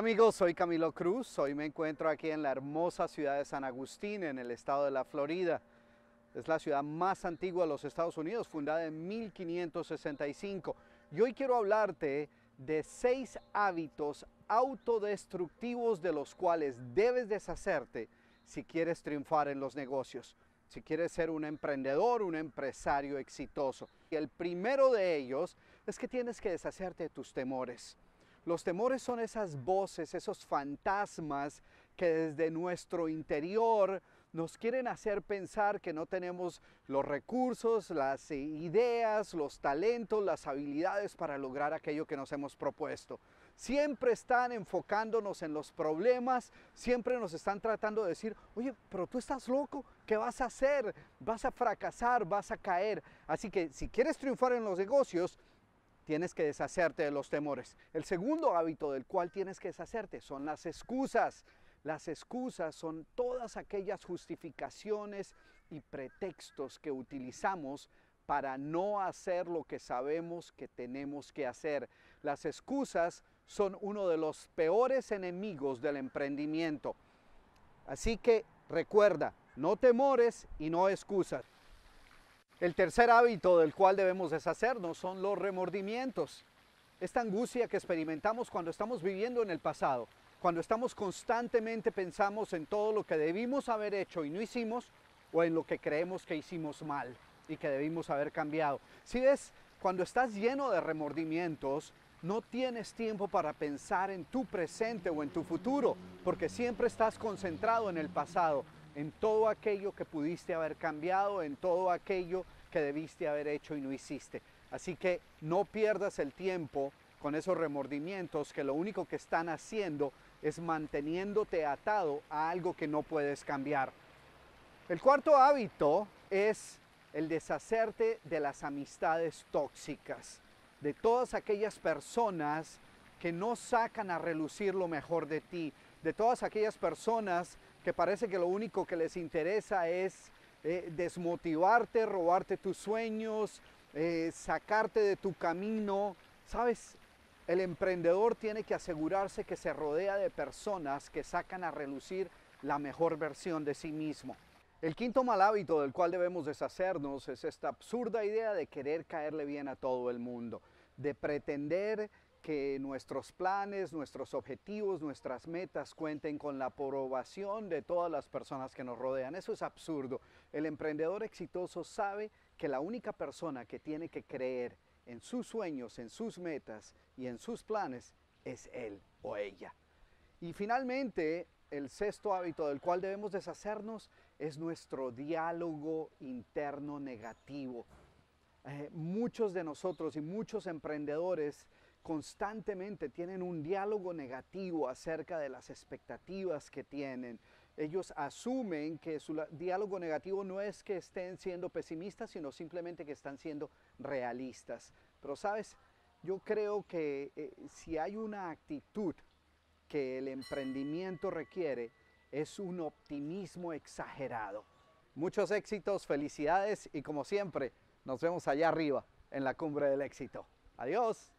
Amigos, soy Camilo Cruz. Hoy me encuentro aquí en la hermosa ciudad de San Agustín, en el estado de la Florida. Es la ciudad más antigua de los Estados Unidos, fundada en 1565. Y hoy quiero hablarte de seis hábitos autodestructivos de los cuales debes deshacerte si quieres triunfar en los negocios, si quieres ser un emprendedor, un empresario exitoso. Y el primero de ellos es que tienes que deshacerte de tus temores. Los temores son esas voces, esos fantasmas que desde nuestro interior nos quieren hacer pensar que no tenemos los recursos, las ideas, los talentos, las habilidades para lograr aquello que nos hemos propuesto. Siempre están enfocándonos en los problemas, siempre nos están tratando de decir, oye, pero tú estás loco, ¿qué vas a hacer? Vas a fracasar, vas a caer. Así que si quieres triunfar en los negocios, tienes que deshacerte de los temores. El segundo hábito del cual tienes que deshacerte son las excusas. Las excusas son todas aquellas justificaciones y pretextos que utilizamos para no hacer lo que sabemos que tenemos que hacer. Las excusas son uno de los peores enemigos del emprendimiento. Así que recuerda, no temores y no excusas. El tercer hábito del cual debemos deshacernos son los remordimientos. Esta angustia que experimentamos cuando estamos viviendo en el pasado, cuando estamos constantemente pensamos en todo lo que debimos haber hecho y no hicimos o en lo que creemos que hicimos mal y que debimos haber cambiado. Si ves, cuando estás lleno de remordimientos, no tienes tiempo para pensar en tu presente o en tu futuro, porque siempre estás concentrado en el pasado en todo aquello que pudiste haber cambiado, en todo aquello que debiste haber hecho y no hiciste. Así que no pierdas el tiempo con esos remordimientos que lo único que están haciendo es manteniéndote atado a algo que no puedes cambiar. El cuarto hábito es el deshacerte de las amistades tóxicas, de todas aquellas personas que no sacan a relucir lo mejor de ti, de todas aquellas personas que parece que lo único que les interesa es eh, desmotivarte, robarte tus sueños, eh, sacarte de tu camino. Sabes, el emprendedor tiene que asegurarse que se rodea de personas que sacan a relucir la mejor versión de sí mismo. El quinto mal hábito del cual debemos deshacernos es esta absurda idea de querer caerle bien a todo el mundo, de pretender que nuestros planes, nuestros objetivos, nuestras metas cuenten con la aprobación de todas las personas que nos rodean. Eso es absurdo. El emprendedor exitoso sabe que la única persona que tiene que creer en sus sueños, en sus metas y en sus planes es él o ella. Y finalmente, el sexto hábito del cual debemos deshacernos es nuestro diálogo interno negativo. Eh, muchos de nosotros y muchos emprendedores constantemente tienen un diálogo negativo acerca de las expectativas que tienen. Ellos asumen que su diálogo negativo no es que estén siendo pesimistas, sino simplemente que están siendo realistas. Pero sabes, yo creo que eh, si hay una actitud que el emprendimiento requiere, es un optimismo exagerado. Muchos éxitos, felicidades y como siempre, nos vemos allá arriba en la cumbre del éxito. Adiós.